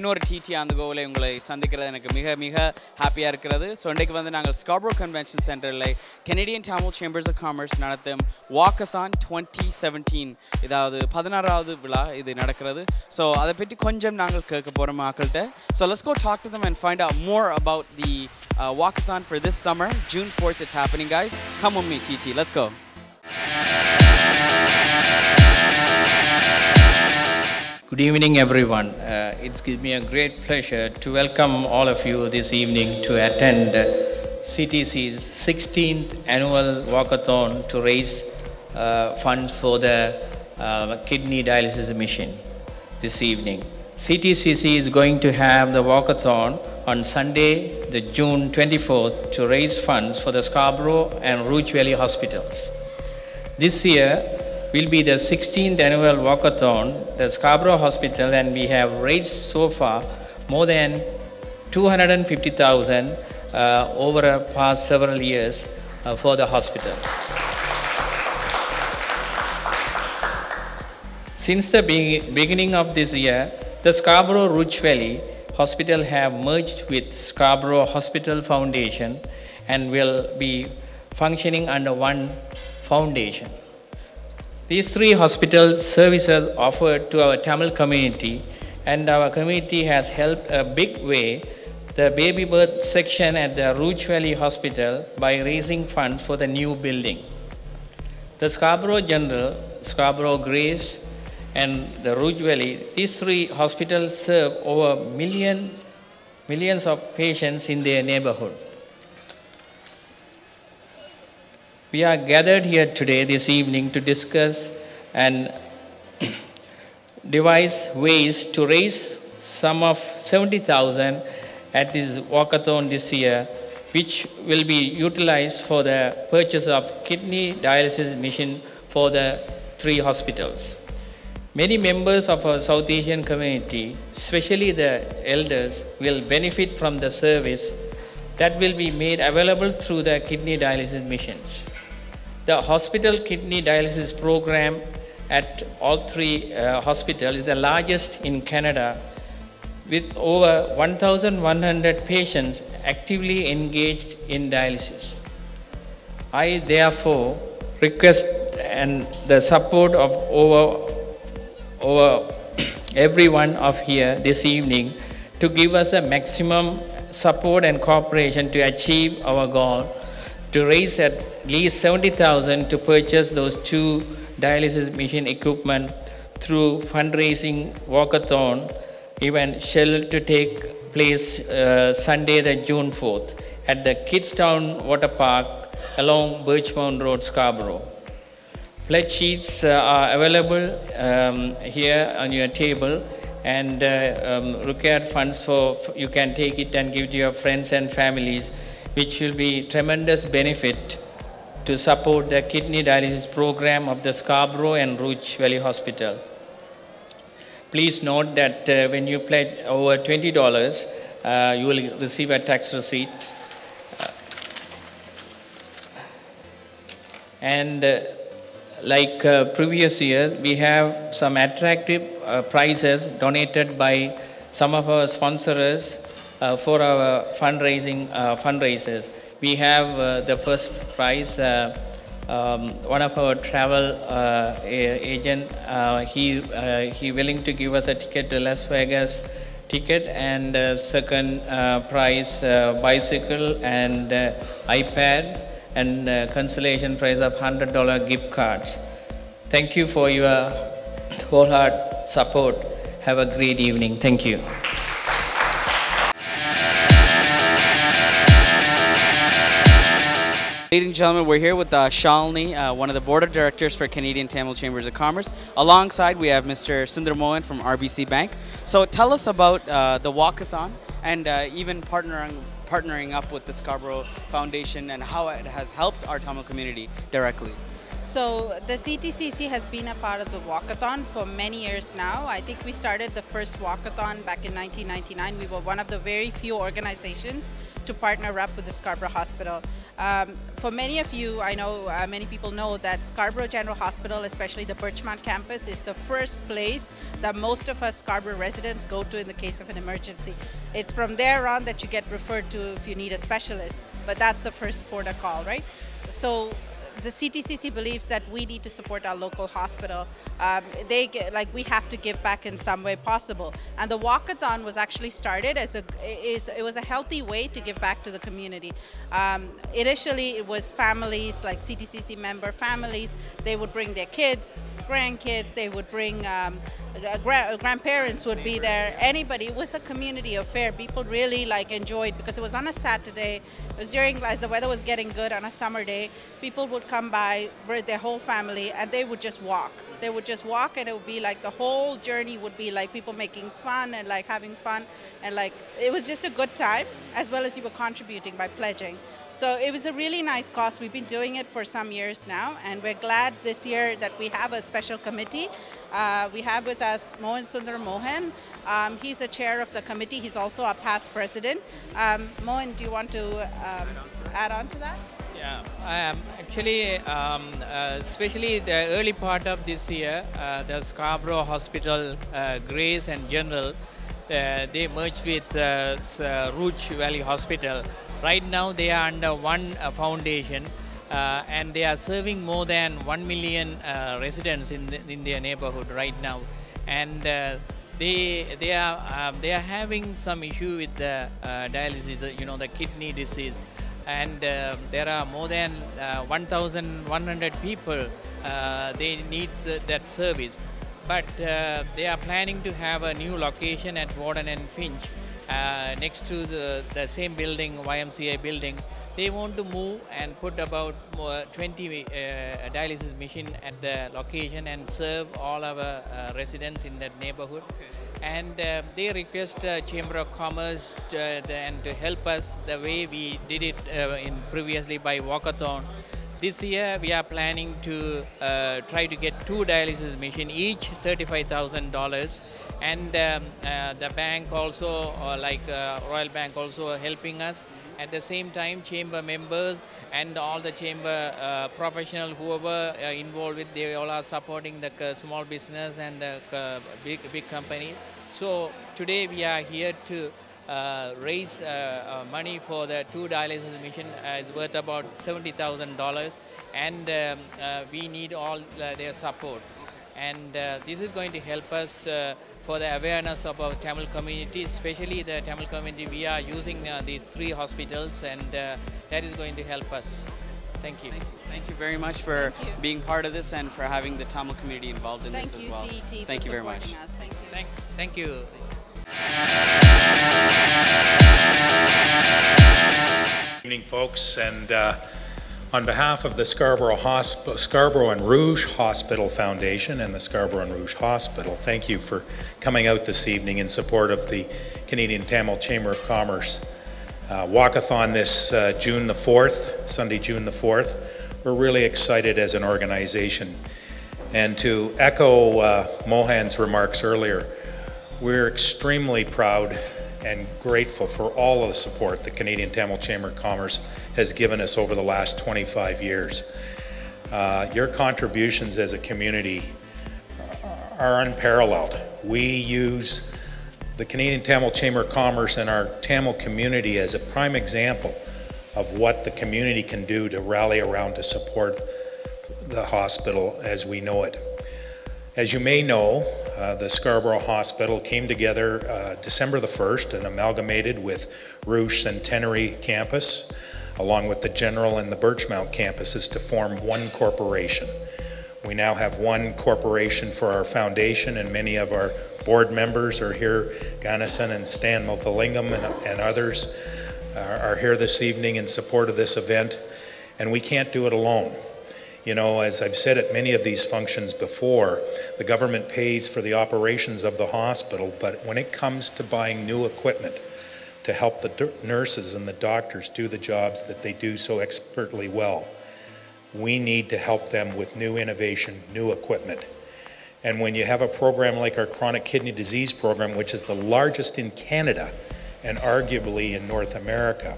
இன்னொரு டிடி அந்த கோவிலை உங்களை சந்திக்கிறது எனக்கு மிக மிக ஹாப்பியாக இருக்கிறது. ஸோ இன்றைக்கு வந்து நாங்கள் ஸ்காப்ரோ கன்வென்ஷன் சென்டரில் Canadian Tamil chambers of commerce நடத்தும் வாக்கசான் டுவெண்ட்டி செவன்டீன் இதாவது பதினாறாவது விழா இது நடக்கிறது. ஸோ அதை பற்றி கொஞ்சம் நாங்கள் கேட்க போகிறோம் மக்கள்கிட்ட. So let's go talk to them and find out more about the walkathon for this summer June fourth it's happening guys. Come with me DD let's go. Good evening, everyone. Uh, it gives me a great pleasure to welcome all of you this evening to attend CTC's 16th annual walkathon to raise uh, funds for the uh, kidney dialysis mission this evening. CTCC is going to have the walkathon on Sunday, the June 24th, to raise funds for the Scarborough and Rouge Valley hospitals. This year will be the 16th annual walkathon, the Scarborough Hospital, and we have raised so far more than 250,000 uh, over the past several years uh, for the hospital. Since the be- beginning of this year, the Scarborough Rouge Valley Hospital have merged with Scarborough Hospital Foundation and will be functioning under one foundation. These three hospital services offered to our Tamil community, and our community has helped a big way the baby birth section at the Rouge Valley Hospital by raising funds for the new building. The Scarborough General, Scarborough Grace, and the Rouge Valley, these three hospitals serve over million, millions of patients in their neighborhood. We are gathered here today, this evening, to discuss and devise ways to raise sum of 70,000 at this walkathon this year, which will be utilized for the purchase of kidney dialysis machine for the three hospitals. Many members of our South Asian community, especially the elders, will benefit from the service that will be made available through the kidney dialysis machines. The hospital kidney dialysis program at all three uh, hospitals is the largest in Canada with over 1,100 patients actively engaged in dialysis. I therefore request and the support of over, over everyone of here this evening to give us a maximum support and cooperation to achieve our goal to raise at least 70,000 to purchase those two dialysis machine equipment through fundraising walkathon event scheduled to take place uh, Sunday the June 4th at the Kidstown Water Park along Birchmount Road, Scarborough. Pledge sheets uh, are available um, here on your table and uh, um, required funds for you can take it and give to your friends and families which will be tremendous benefit to support the kidney dialysis program of the Scarborough and Rouge Valley Hospital. Please note that uh, when you pledge over $20, uh, you will receive a tax receipt. Uh, and uh, like uh, previous years, we have some attractive uh, prizes donated by some of our sponsors for our fundraising fundraisers. We have uh, the first prize. Uh, um, one of our travel uh, agent, he he willing to give us a ticket to Las Vegas ticket, and uh, second uh, prize uh, bicycle and iPad, and consolation prize of hundred dollar gift cards. Thank you for your wholehearted support. Have a great evening. Thank you. Ladies and gentlemen, we're here with uh, Shalini, uh, one of the board of directors for Canadian Tamil Chambers of Commerce. Alongside, we have Mr. Sundar Mohan from RBC Bank. So tell us about uh, the walkathon and uh, even partnering partnering up with the Scarborough Foundation and how it has helped our Tamil community directly. So the CTCC has been a part of the walkathon for many years now. I think we started the first walkathon back in 1999. We were one of the very few organizations to partner up with the Scarborough Hospital. Um, for many of you, I know uh, many people know that Scarborough General Hospital, especially the Birchmount campus, is the first place that most of us Scarborough residents go to in the case of an emergency. It's from there on that you get referred to if you need a specialist, but that's the first port of call, right? So the CTCC believes that we need to support our local hospital. Um, they get, like we have to give back in some way possible. And the walkathon was actually started as a is it was a healthy way to give back to the community. Um, initially, it was families like CTCC member families. They would bring their kids, grandkids. They would bring. Um, gra- grandparents would be there anybody it was a community affair people really like enjoyed because it was on a saturday it was during as the weather was getting good on a summer day people would come by with their whole family and they would just walk they would just walk and it would be like the whole journey would be like people making fun and like having fun and like it was just a good time as well as you were contributing by pledging so it was a really nice cause. We've been doing it for some years now, and we're glad this year that we have a special committee. Uh, we have with us Mohan Sundar Mohan. Um, he's the chair of the committee. He's also a past president. Um, Mohan, do you want to um, add on to that? Yeah, actually, um, uh, especially the early part of this year, uh, the Scarborough Hospital, uh, Grace and General, uh, they merged with uh, uh, Rouge Valley Hospital. Right now, they are under one foundation, uh, and they are serving more than one million uh, residents in the, in their neighborhood right now, and. Uh, they they are um, they are having some issue with the uh, dialysis, uh, you know, the kidney disease, and uh, there are more than uh, 1,100 people. Uh, they need uh, that service, but uh, they are planning to have a new location at Warden and Finch, uh, next to the the same building, YMCA building. They want to move and put about 20 uh, dialysis machine at the location and serve all our uh, residents in that neighborhood. And uh, they request uh, Chamber of Commerce to, the, and to help us the way we did it uh, in previously by walkathon. This year we are planning to uh, try to get two dialysis machine each $35,000 and um, uh, the bank also uh, like uh, Royal Bank also helping us. At the same time chamber members and all the chamber uh, professional whoever uh, involved with they all are supporting the uh, small business and the big big company. So today we are here to raise uh, uh, money for the two dialysis mission uh, is worth about $70,000 and um, uh, we need all uh, their support and uh, this is going to help us uh, for the awareness of our Tamil community, especially the Tamil community. We are using uh, these three hospitals, and uh, that is going to help us. Thank you. Thank you very much for being part of this and for having the Tamil community involved in Thank this as well. TET, Thank you very much. us. Thank you. Thanks. Thank you. Good evening, folks, and uh, on behalf of the Scarborough Hosp- Scarborough and Rouge Hospital Foundation and the Scarborough and Rouge Hospital, thank you for coming out this evening in support of the Canadian Tamil Chamber of Commerce uh, walkathon this uh, June the 4th, Sunday, June the 4th. We're really excited as an organization. And to echo uh, Mohan's remarks earlier, we're extremely proud and grateful for all of the support the Canadian Tamil Chamber of Commerce has given us over the last 25 years. Uh, your contributions as a community are unparalleled. We use the Canadian Tamil Chamber of Commerce and our Tamil community as a prime example of what the community can do to rally around to support the hospital as we know it. As you may know, uh, the Scarborough Hospital came together uh, December the 1st and amalgamated with Rouge Centenary Campus, along with the General and the Birchmount campuses to form one corporation. We now have one corporation for our foundation, and many of our board members are here. Ganesan and Stan Multhalingam and, and others are, are here this evening in support of this event, and we can't do it alone. You know, as I've said at many of these functions before, the government pays for the operations of the hospital, but when it comes to buying new equipment to help the nurses and the doctors do the jobs that they do so expertly well, we need to help them with new innovation, new equipment. And when you have a program like our chronic kidney disease program, which is the largest in Canada and arguably in North America,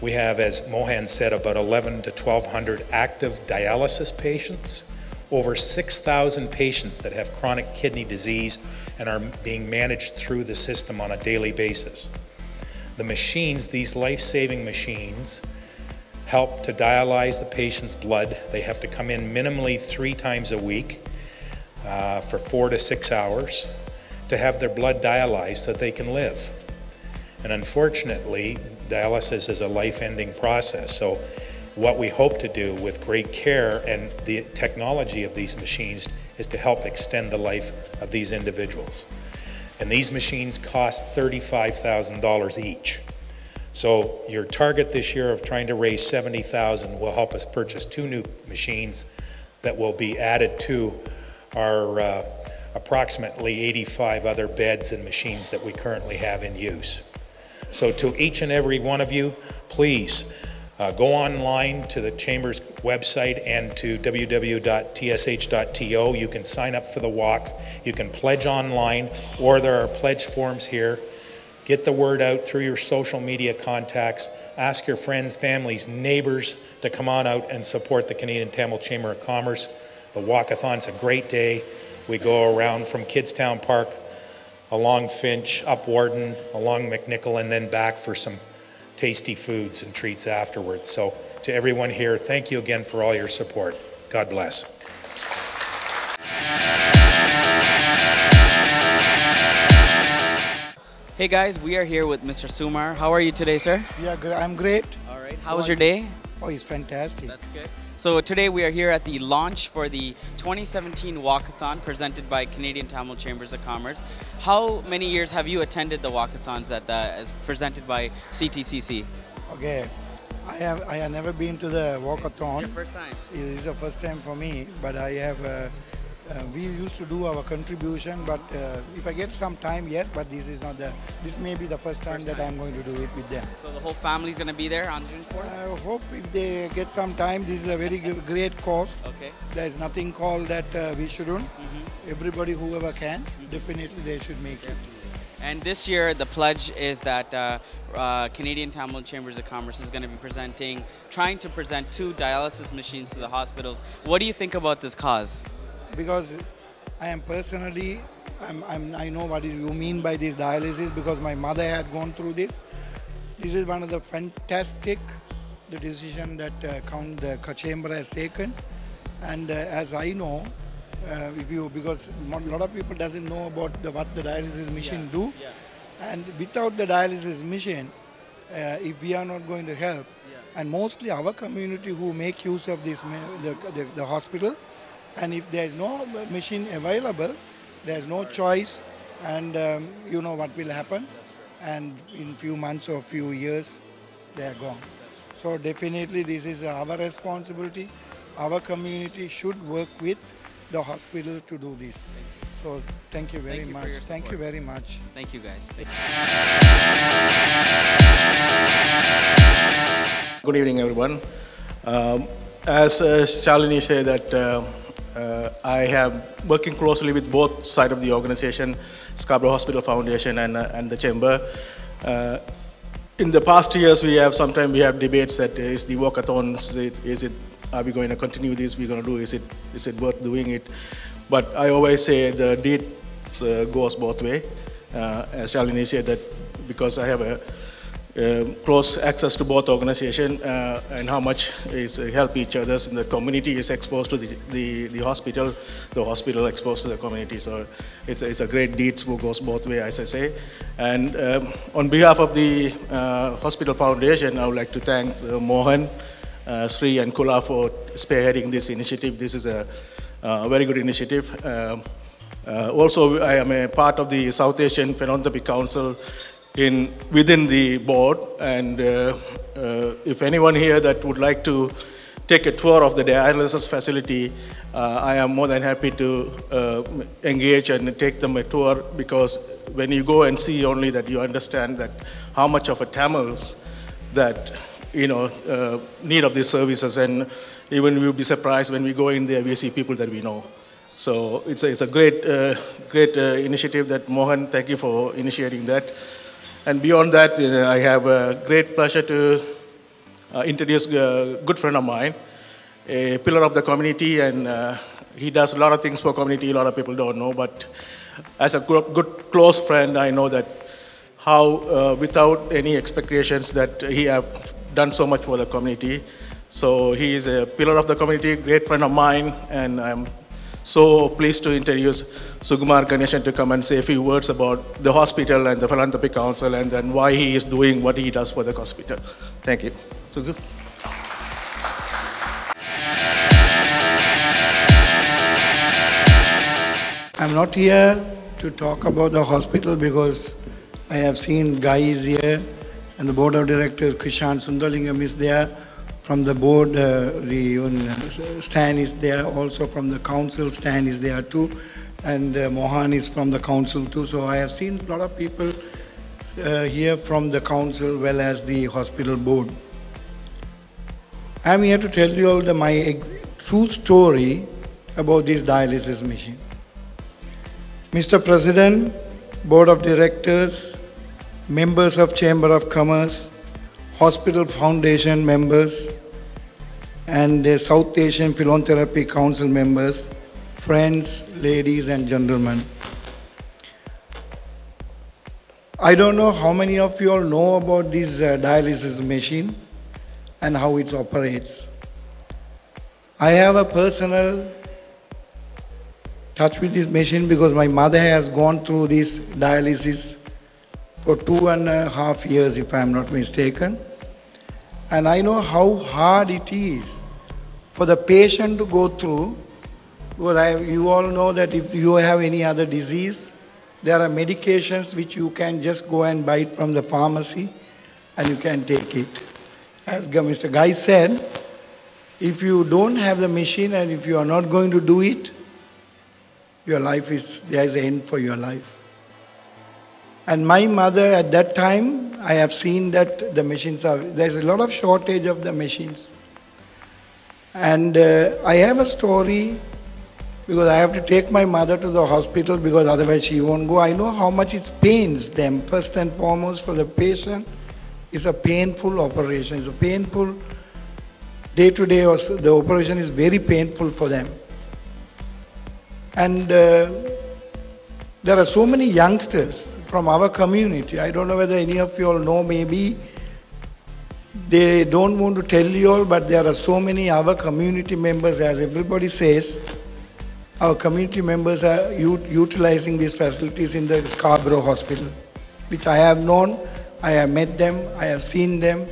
we have, as Mohan said, about 11 to 1,200 active dialysis patients, over 6,000 patients that have chronic kidney disease and are being managed through the system on a daily basis. The machines, these life-saving machines, help to dialyze the patient's blood. They have to come in minimally three times a week uh, for four to six hours to have their blood dialyzed so that they can live. And unfortunately, dialysis is a life-ending process. So what we hope to do with great care and the technology of these machines is to help extend the life of these individuals. And these machines cost $35,000 each. So your target this year of trying to raise 70,000 will help us purchase two new machines that will be added to our uh, approximately 85 other beds and machines that we currently have in use. So to each and every one of you, please uh, go online to the Chamber's website and to www.tsh.to. You can sign up for the walk. You can pledge online, or there are pledge forms here. Get the word out through your social media contacts. Ask your friends, families, neighbors to come on out and support the Canadian Tamil Chamber of Commerce. The walkathon's a great day. We go around from Kidstown Park, along Finch, up Warden, along McNicoll, and then back for some tasty foods and treats afterwards. So to everyone here, thank you again for all your support. God bless. Hey guys, we are here with Mr. Sumar. How are you today, sir? Yeah, I'm great. All right. How was your day? Oh, it's fantastic. That's good. So today we are here at the launch for the 2017 Walkathon presented by Canadian Tamil Chambers of Commerce. How many years have you attended the walkathons that uh, is presented by CTCC? Okay, I have I have never been to the walkathon. Your first time. It is the first time for me, but I have. Uh, uh, we used to do our contribution, but uh, if I get some time, yes. But this is not the. This may be the first time First that time. I'm going to do it with them. So the whole family's gonna be there on June 4th. I hope if they get some time, this is a very great cause. Okay. There is nothing called that uh, we shouldn't. Mm-hmm. Everybody, whoever can, definitely they should make it. And this year, the pledge is that uh, uh, Canadian Tamil Chambers of Commerce is going to be presenting, trying to present two dialysis machines to the hospitals. What do you think about this cause? Because I am personally, I'm, I'm, I know what you mean by this dialysis because my mother had gone through this. This is one of the fantastic the decision that uh, count the chamber has taken, and uh, as I know, uh, if you because a lot of people doesn't know about the, what the dialysis machine do, and without the dialysis machine, uh, if we are not going to help, and mostly our community who make use of this the, the, the hospital, and if there is no machine available, there is no choice, and um, you know what will happen, and in few months or few years, they are gone. So definitely this is our responsibility. Our community should work with the hospital to do this. So thank you very Thank you much. Thank you very much. Thank you, guys. Good evening, everyone. Um, as uh, Shalini said, that uh, uh, I have working closely with both side of the organization, Scarborough Hospital Foundation and, uh, and the chamber. Uh, in the past years, we have sometimes we have debates that uh, is the walkathon, is it, is it, are we going to continue this? We're going to do, is it, is it worth doing it? But I always say the deed uh, goes both way. Uh, as Shalini said that because I have a close access to both organization uh, and how much is uh, help each other. the community is exposed to the, the, the hospital, the hospital exposed to the community. So it's, it's a great deed who goes both way, as I say. And um, on behalf of the uh, hospital foundation, I would like to thank Mohan, Sri and Kula for spearheading this initiative. This is a, uh very good initiative. Um, uh, also, I am a part of the South Asian Philanthropy Council in within the board, and uh, uh, if anyone here that would like to take a tour of the dialysis facility, uh, I am more than happy to uh, engage and take them a tour because when you go and see only that you understand that how much of a Tamils that you know uh, need of these services and even we'll be surprised when we go in there, we see people that we know. So it's a, it's a great, uh, great initiative that Mohan, thank you for initiating that. And beyond that, uh, I have a great pleasure to uh, introduce a good friend of mine, a pillar of the community, and uh, he does a lot of things for community. A lot of people don't know, but as a good, close friend, I know that how, without any expectations, that he have done so much for the community. So he is a pillar of the community, great friend of mine, and I'm so pleased to introduce Sugumar Ganeshan to come and say a few words about the hospital and the philanthropic council and then why he is doing what he does for the hospital. Thank you. Sugu. I'm not here to talk about the hospital because I have seen guys here and the board of directors, Krishan Sundarlingam is there. From the board, uh, the uh, Stan is there. Also from the council, Stan is there too. And uh, Mohan is from the council too. So I have seen a lot of people uh, here from the council well as the hospital board. I'm here to tell you all the, my true story about this dialysis machine. Mr. President, Board of Directors, members of Chamber of Commerce, Hospital Foundation members, and the South Asian Philanthropy Council members, friends, ladies, and gentlemen. I don't know how many of you all know about this uh, dialysis machine and how it operates. I have a personal touch with this machine because my mother has gone through this dialysis for two and a half years, if I'm not mistaken. And I know how hard it is for the patient to go through. Because I, you all know that if you have any other disease, there are medications which you can just go and buy it from the pharmacy and you can take it. As Mr. Guy said, if you don't have the machine and if you are not going to do it, your life is, there is an end for your life. And my mother at that time, I have seen that the machines are, there's a lot of shortage of the machines. And uh, I have a story because I have to take my mother to the hospital because otherwise she won't go. I know how much it pains them. First and foremost, for the patient, it's a painful operation. It's a painful day to day, the operation is very painful for them. And uh, there are so many youngsters from our community. I don't know whether any of you all know, maybe they don't want to tell you all, but there are so many our community members, as everybody says, our community members are utilizing these facilities in the Scarborough Hospital, which I have known, I have met them, I have seen them,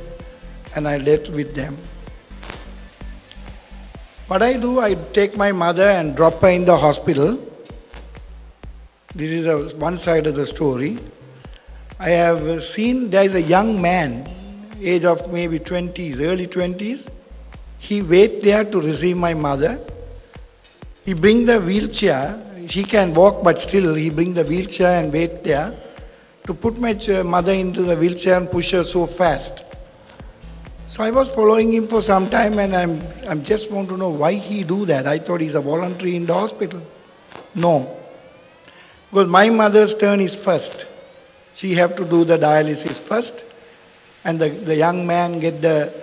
and I dealt with them. What I do, I take my mother and drop her in the hospital. This is a, one side of the story. I have seen there is a young man, age of maybe 20s, early 20s. He wait there to receive my mother. He bring the wheelchair. She can walk, but still he bring the wheelchair and wait there to put my mother into the wheelchair and push her so fast. So I was following him for some time, and I'm I'm just want to know why he do that. I thought he's a voluntary in the hospital. No, because my mother's turn is first. She have to do the dialysis first, and the, the young man get the,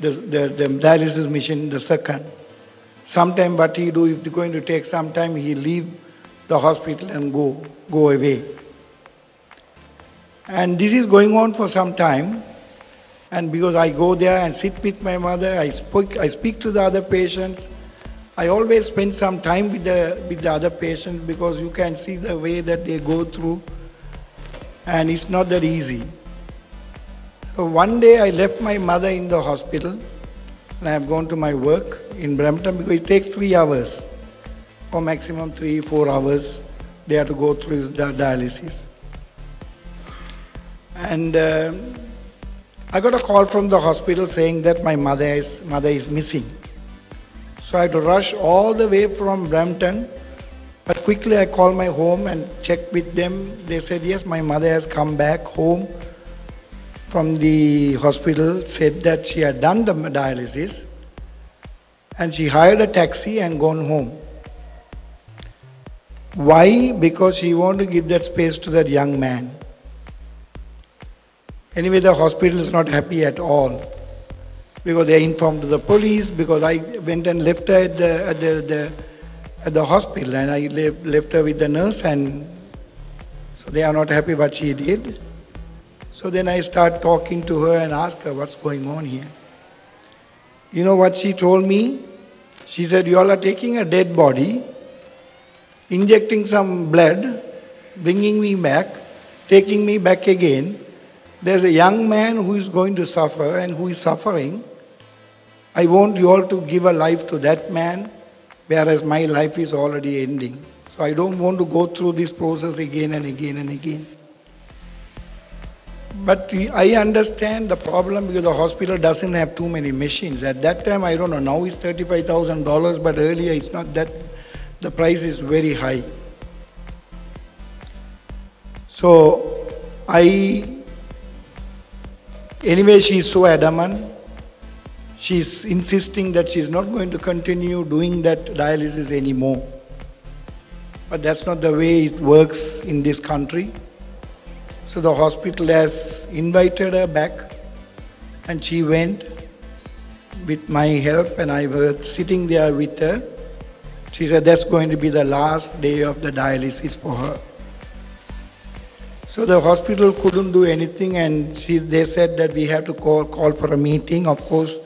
the, the, the dialysis machine the second. Sometime what he do, if going to take some time, he leave the hospital and go, go away. And this is going on for some time. And because I go there and sit with my mother, I, speak, I speak to the other patients. I always spend some time with the, with the other patients because you can see the way that they go through. And it's not that easy. So one day I left my mother in the hospital and I have gone to my work in Brampton because it takes three hours or maximum three, four hours. They have to go through the dialysis. And uh, I got a call from the hospital saying that my mother is, mother is missing. So I had to rush all the way from Brampton. But quickly I called my home and checked with them. They said, yes, my mother has come back home from the hospital, said that she had done the dialysis. and she hired a taxi and gone home. Why? Because she wanted to give that space to that young man. Anyway, the hospital is not happy at all because they informed the police. Because I went and left her at the at the, the at the hospital, and I left, left her with the nurse, and so they are not happy what she did. So then I start talking to her and ask her what's going on here. You know what she told me? She said, You all are taking a dead body, injecting some blood, bringing me back, taking me back again. There's a young man who is going to suffer and who is suffering. I want you all to give a life to that man, whereas my life is already ending. So I don't want to go through this process again and again and again. But I understand the problem because the hospital doesn't have too many machines. At that time, I don't know, now it's $35,000, but earlier it's not that, the price is very high. So I, anyway, she's so adamant. She's insisting that she's not going to continue doing that dialysis anymore. But that's not the way it works in this country. So the hospital has invited her back, and she went with my help, and I was sitting there with her. She said that's going to be the last day of the dialysis for her. So the hospital couldn't do anything, and she, they said that we have to call, call for a meeting. Of course,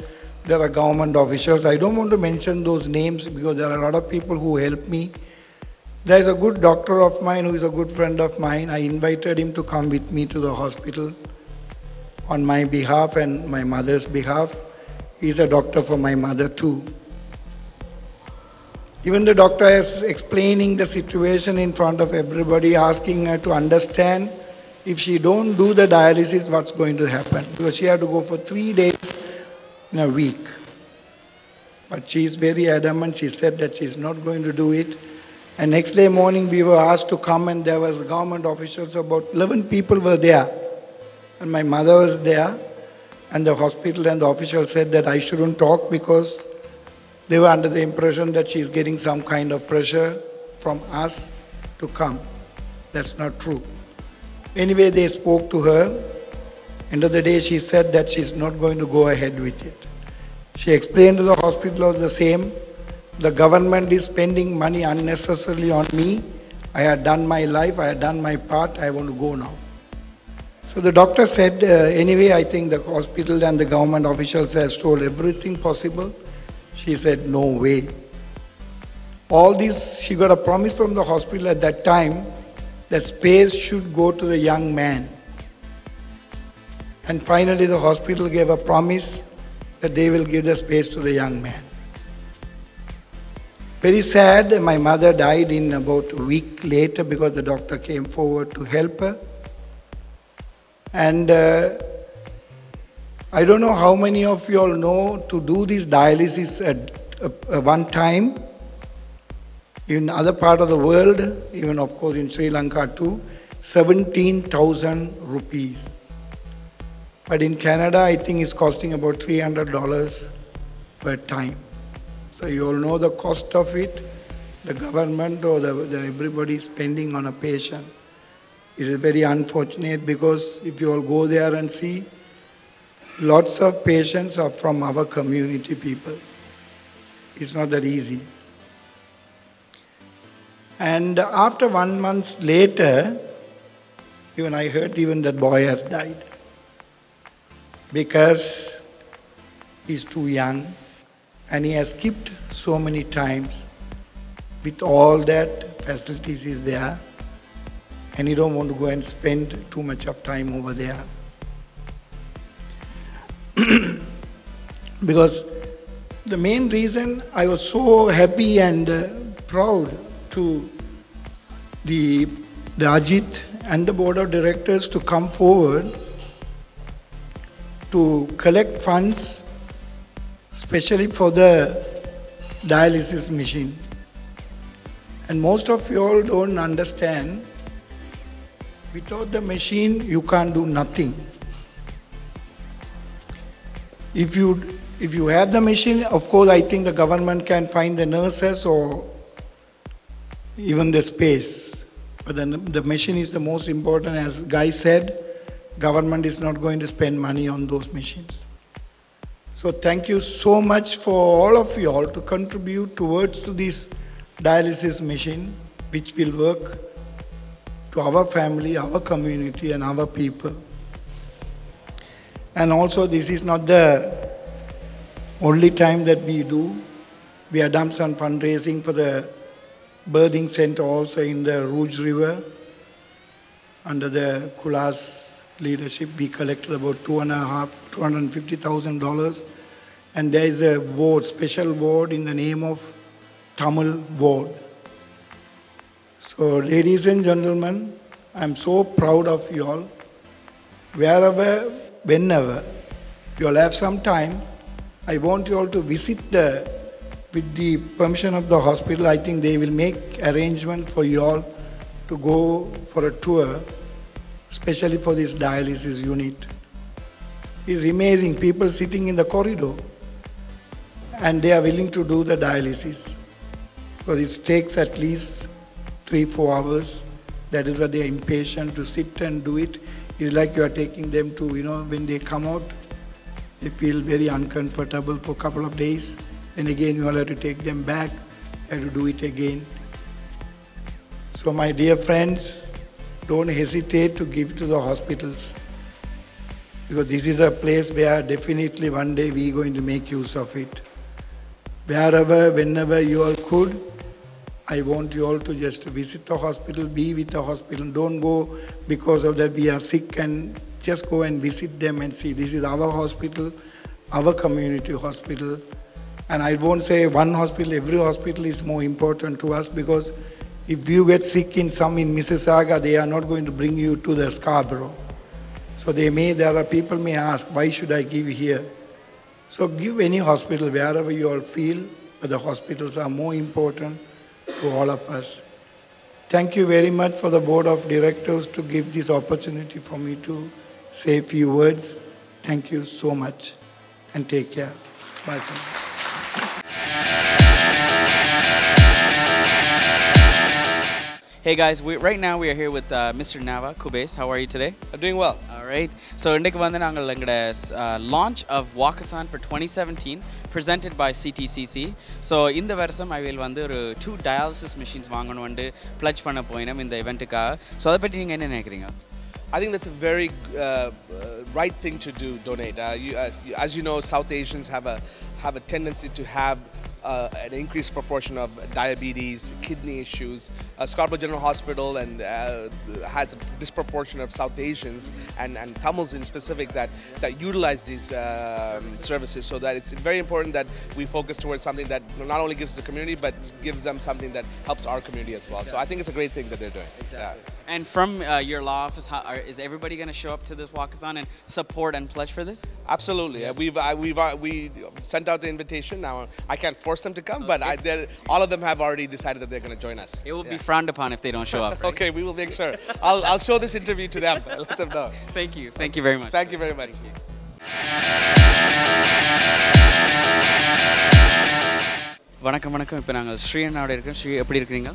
there are government officials. I don't want to mention those names because there are a lot of people who help me. There is a good doctor of mine who is a good friend of mine. I invited him to come with me to the hospital on my behalf and my mother's behalf. He's a doctor for my mother too. Even the doctor is explaining the situation in front of everybody, asking her to understand if she don't do the dialysis, what's going to happen. Because she had to go for three days in a week. But she is very adamant. She said that she is not going to do it. And next day morning, we were asked to come, and there was government officials. About 11 people were there, and my mother was there. And the hospital and the official said that I shouldn't talk because they were under the impression that she is getting some kind of pressure from us to come. That's not true. Anyway, they spoke to her. End of the day, she said that she's not going to go ahead with it. She explained to the hospital was the same. The government is spending money unnecessarily on me. I had done my life, I had done my part, I want to go now. So the doctor said, uh, anyway, I think the hospital and the government officials has told everything possible. She said, no way. All this, she got a promise from the hospital at that time that space should go to the young man. And finally, the hospital gave a promise that they will give the space to the young man. Very sad, my mother died in about a week later because the doctor came forward to help her. And uh, I don't know how many of you all know to do this dialysis at uh, one time in other part of the world, even of course in Sri Lanka too, 17,000 rupees. But in Canada, I think it's costing about $300 per time. So you all know the cost of it. The government or the, the everybody spending on a patient. Is very unfortunate because if you all go there and see, lots of patients are from our community people. It's not that easy. And after one month later, even I heard even that boy has died because he's too young and he has skipped so many times with all that facilities is there and you don't want to go and spend too much of time over there. Because the main reason I was so happy and uh, proud to the, the Ajit and the board of directors to come forward to collect funds, especially for the dialysis machine. And most of you all don't understand, without the machine, you can't do nothing. If you if you have the machine, of course, I think the government can find the nurses or even the space. But then the machine is the most important. As Guy said, government is not going to spend money on those machines. So thank you so much for all of you all to contribute towards to this dialysis machine, which will work to our family, our community, and our people. And also, this is not the only time that we do. We have done some fundraising for the birthing center also in the Rouge River. Under the Kulas leadership, we collected about two and a half, two hundred and fifty thousand dollars. And there is a ward, special ward in the name of Tamil ward. So, ladies and gentlemen, I'm so proud of you all. Wherever, whenever you all have some time, I want you all to visit the, with the permission of the hospital, I think they will make arrangement for you all to go for a tour, especially for this dialysis unit. It's amazing, people sitting in the corridor and they are willing to do the dialysis. Because it takes at least three, four hours. That is why they are impatient to sit and do it. It's like you are taking them to, you know, when they come out, they feel very uncomfortable for a couple of days. And again, you all have to take them back, have to do it again. So, my dear friends, don't hesitate to give to the hospitals because this is a place where definitely one day we are going to make use of it. Wherever, whenever you all could, I want you all to just visit the hospital, be with the hospital. Don't go because of that we are sick and just go and visit them and see this is our hospital, our community hospital. And I won't say one hospital, every hospital is more important to us because if you get sick in some in Mississauga, they are not going to bring you to the Scarborough. So they may, there are people may ask, why should I give here? So give any hospital wherever you all feel, but the hospitals are more important to all of us. Thank you very much for the board of directors to give this opportunity for me to say a few words. Thank you so much and take care. Bye. Hey guys, we, right now we are here with uh, Mr. Nava Kubes. How are you today? I'm doing well. All right. So இன்னைக்கு வந்து நாங்கள் எங்களோட launch of Walkathon for 2017 presented by CTCC. So இந்த வருஷம் I will வந்து ஒரு two dialysis machines வாங்கணும் வந்து pledge பண்ண போயினோம் இந்த eventக்காக. ஸோ அதை பற்றி நீங்கள் என்ன நினைக்கிறீங்க I think that's a very uh, uh, right thing to do. Donate. Uh, you, as, you- as you know, South Asians have a have a tendency to have uh, an increased proportion of diabetes, kidney issues. Uh, Scarborough General Hospital and uh, has a disproportion of South Asians and, and Tamils in specific that that utilize these um, services. So that it's very important that we focus towards something that not only gives the community but gives them something that helps our community as well. So I think it's a great thing that they're doing. Yeah. And from uh, your law office, how, are, is everybody going to show up to this walkathon and support and pledge for this? Absolutely. Uh, We've uh, we've uh, we sent out the invitation. Now I can't force them to come, but I, they're- all of them have already decided that they're going to join us. It will be Yeah. frowned upon if they don't show up. right? Okay, we will make sure. I'll I'll show this interview to them. Let them know. Thank you. Thank you very much. Thank you very much. வணக்கம் வணக்கம் இப்போ நாங்கள் ஸ்ரீ அண்ணாவோட இருக்கோம் ஸ்ரீ எப்படி இருக்கிறீங்க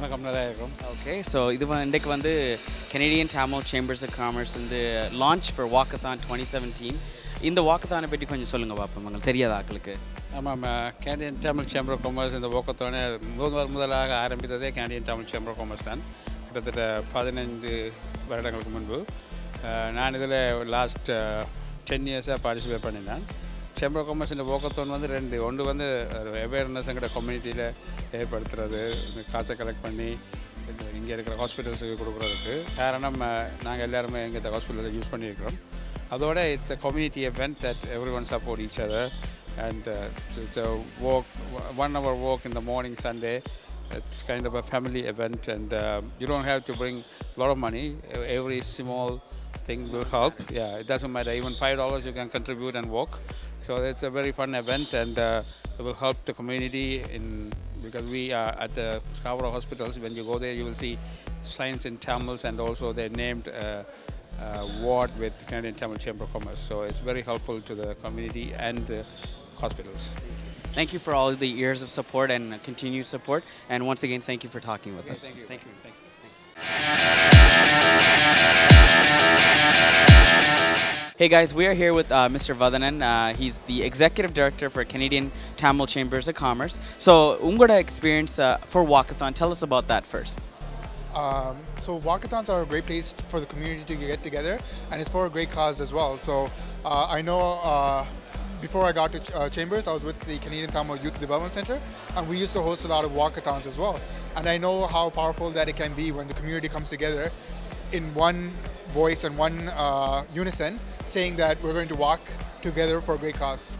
வணக்கம் நல்லா இருக்கும் ஓகே ஸோ இது இன்றைக்கு வந்து Canadian Tamil chambers of commerce வந்து launch for walkathon twenty seventeen இந்த வாக்கத்தானை பற்றி கொஞ்சம் சொல்லுங்கள் பார்ப்போம் உங்களுக்கு தெரியாத ஆட்களுக்கு ஆமாம் Canadian Tamil chamber of commerce இந்த ஓக்கத்தோட முதல் முதலாக ஆரம்பித்ததே Canadian Tamil chamber of commerce தான். கிட்டத்தட்ட பதினைந்து வருடங்களுக்கு முன்பு நான் இதில் லாஸ்ட் டென் இயர்ஸாக பார்ட்டிசிபேட் பண்ணினேன் ചേംബർ ഓഫ് കൊമേഴ്സിൻ്റെ வந்து ரெண்டு ஒன்று வந்து அவேர்னஸ் எங்கள்கிட்ட கம்யூனிட்டியில் ஏற்படுத்துறது காசை கலெக்ட் பண்ணி இங்கே இருக்கிற ஹாஸ்பிட்டல்ஸுக்கு கொடுக்குறதுக்கு. காரணம் நாங்கள் எல்லாருமே எங்கள் ஹாஸ்பிட்டலில் யூஸ் பண்ணியிருக்கிறோம். அதோட it's a community event that every one support each other and it's a walk one hour walk in the morning Sunday it's kind of a family event and uh, you don't have to bring a lot of money. Thing will help yeah it doesn't matter even five dollars you can contribute and walk so it's a very fun event and uh, it will help the community in because we are at the Scarborough hospitals when you go there you will see signs in Tamils and also they're named uh, uh, ward with Canadian Tamil Chamber of Commerce. So it's very helpful to the community and the hospitals. Thank you for all the years of support and continued support. And once again, thank you for talking with us. thank you. Thank you. Thanks. Thank you. Hey guys, we are here with uh, Mr. Vadanan. Uh, he's the executive director for Canadian Tamil Chambers of Commerce. So, ungoda experience uh, for Walkathon, tell us about that first. Um, so walkathons are a great place for the community to get together, and it's for a great cause as well. So uh, I know uh, before I got to uh, Chambers, I was with the Canadian Tamil Youth Development Center, and we used to host a lot of walkathons as well. And I know how powerful that it can be when the community comes together in one voice and one uh, unison, saying that we're going to walk together for a great cause.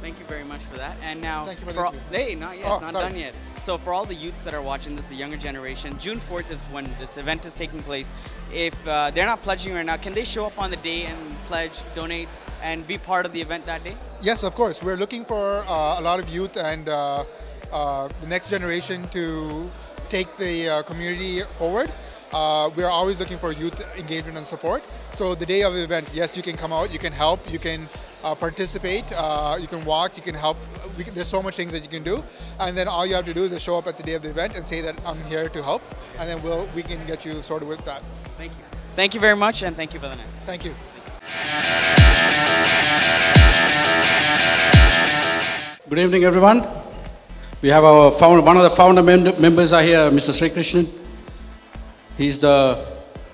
Thank you very much for that. And now, Thank you for for all, hey, not yet, Oh, not sorry. done yet. So for all the youths that are watching this, the younger generation, June 4th is when this event is taking place. If uh, they're not pledging right now, can they show up on the day and pledge, donate, and be part of the event that day? Yes, of course. We're looking for uh, a lot of youth and uh, uh, the next generation to take the uh, community forward. Uh, we're always looking for youth engagement and support. So the day of the event, yes, you can come out, you can help, you can uh, participate, uh, you can walk, you can help. We can, there's so much things that you can do, and then all you have to do is just show up at the day of the event and say that I'm here to help, and then we'll we can get you sorted with that. Thank you. Thank you very much, and thank you for the night. Thank you. Good evening, everyone. We have our founder, one of the founder mem- members are here, Mr. Sri Krishnan. He's the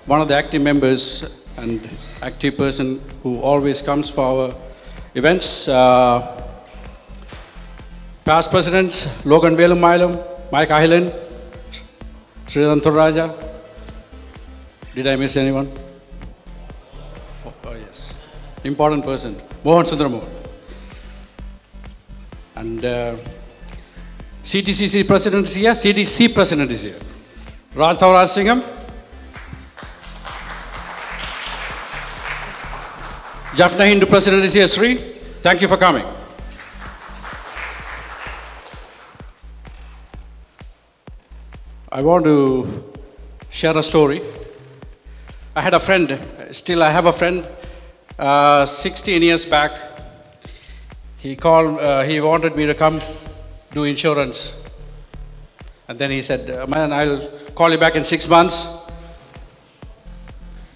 one of the active members and active person who always comes for our events. Uh, past presidents Logan Velumailam, Mike Island, Sridhar Raja. Did I miss anyone? Oh, oh, yes. Important person, Mohan Sundaram. And uh, CTCC president is here, CDC president is here. Raj Thavraj Singham. Jaffna Hindu president is here, Sri. Thank you for coming. I want to share a story. I had a friend, still I have a friend, uh, 16 years back. He called, uh, he wanted me to come do insurance. And then he said, uh, man, I'll call you back in six months.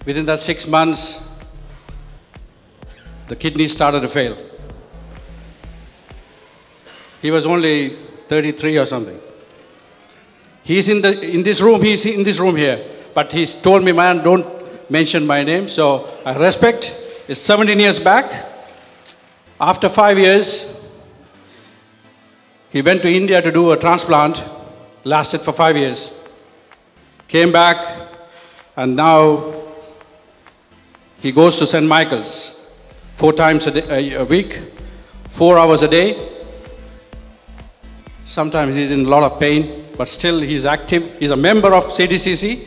Within that six months, the kidneys started to fail. He was only 33 or something. He's in, the, in this room, he's in this room here. But he's told me, man, don't mention my name. So I respect. It's 17 years back. After five years, he went to India to do a transplant, lasted for five years. Came back, and now he goes to St. Michael's four times a, day, a, week, four hours a day. Sometimes he's in a lot of pain, but still he's active. He's a member of CTCC.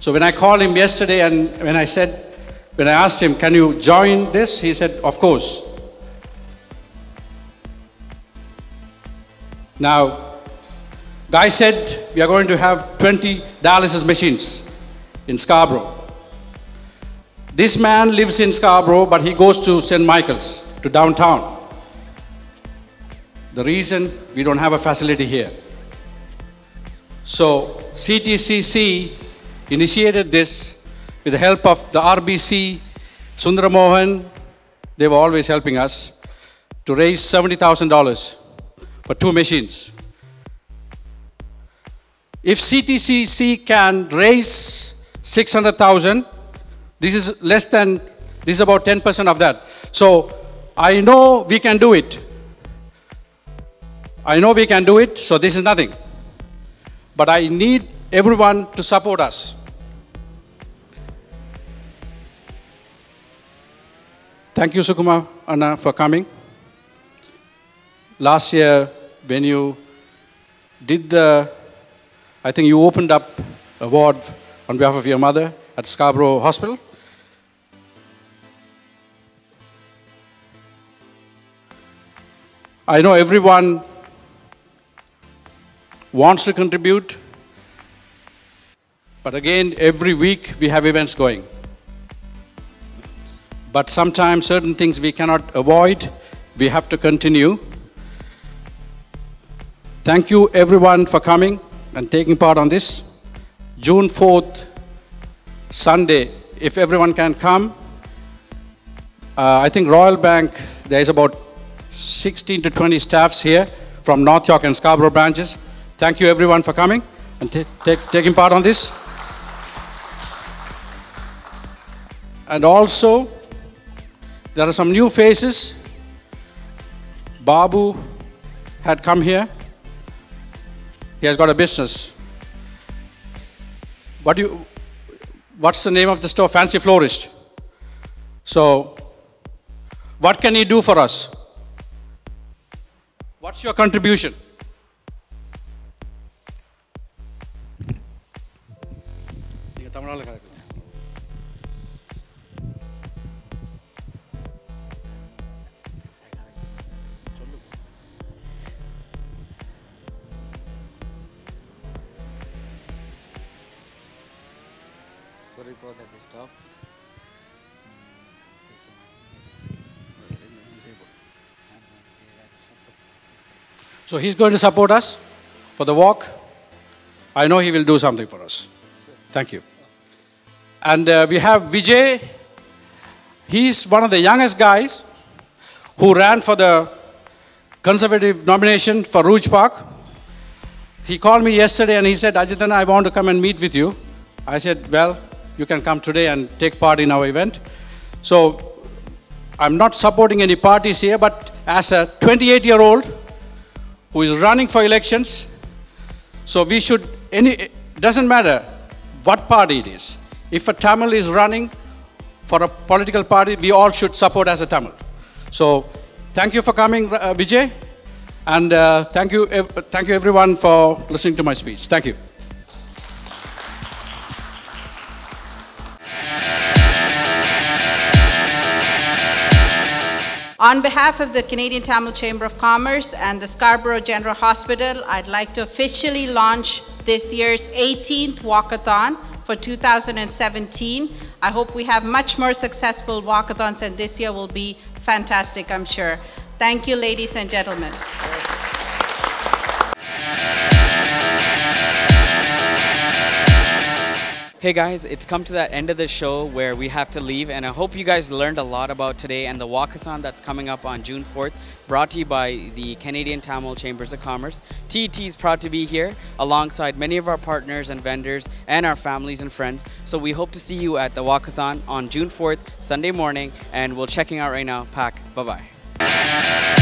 So when I called him yesterday and when I said, when I asked him, can you join this? He said, of course. Now, guy said we are going to have 20 dialysis machines in Scarborough. This man lives in Scarborough, but he goes to St. Michael's, to downtown. The reason we don't have a facility here. So, CTCC initiated this with the help of the RBC, Sundaramohan, they were always helping us to raise $70,000 for two machines. If CTCC can raise 600,000, this is less than, this is about 10% of that. So I know we can do it. I know we can do it, so this is nothing. But I need everyone to support us. Thank you, Sukuma Anna, for coming. Last year, when you did the, I think you opened up a ward on behalf of your mother at Scarborough Hospital. I know everyone wants to contribute, but again, every week we have events going. But sometimes certain things we cannot avoid we have to continue. Thank you everyone for coming and taking part on this. June 4th, Sunday, if everyone can come. Uh, I think Royal Bank, there is about 16 to 20 staffs here from North York and Scarborough branches. Thank you everyone for coming and take, taking part on this. And also, there are some new faces. Babu had come here. He has got a business. What do you, what's the name of the store? Fancy Florist. So, what can he do for us? What's your contribution? நீங்க தமிழ்நாட்டுல So he's going to support us for the walk. I know he will do something for us. Thank you. And uh, we have Vijay. He's one of the youngest guys who ran for the conservative nomination for Rouge Park. He called me yesterday and he said, Ajitan, I want to come and meet with you. I said, well, you can come today and take part in our event. So I'm not supporting any parties here, but as a 28 year old who is running for elections, so we should, any, it doesn't matter what party it is. If a Tamil is running for a political party, we all should support as a Tamil. So thank you for coming, uh, Vijay, and uh, thank, you, thank you everyone for listening to my speech. Thank you. On behalf of the Canadian Tamil Chamber of Commerce and the Scarborough General Hospital, I'd like to officially launch this year's 18th walkathon for 2017. I hope we have much more successful walkathons, and this year will be fantastic, I'm sure. Thank you, ladies and gentlemen. Hey guys, it's come to that end of the show where we have to leave, and I hope you guys learned a lot about today and the walkathon that's coming up on June 4th, brought to you by the Canadian Tamil Chambers of Commerce. TET is proud to be here alongside many of our partners and vendors and our families and friends. So we hope to see you at the walkathon on June 4th, Sunday morning, and we're checking out right now. Pack, bye bye.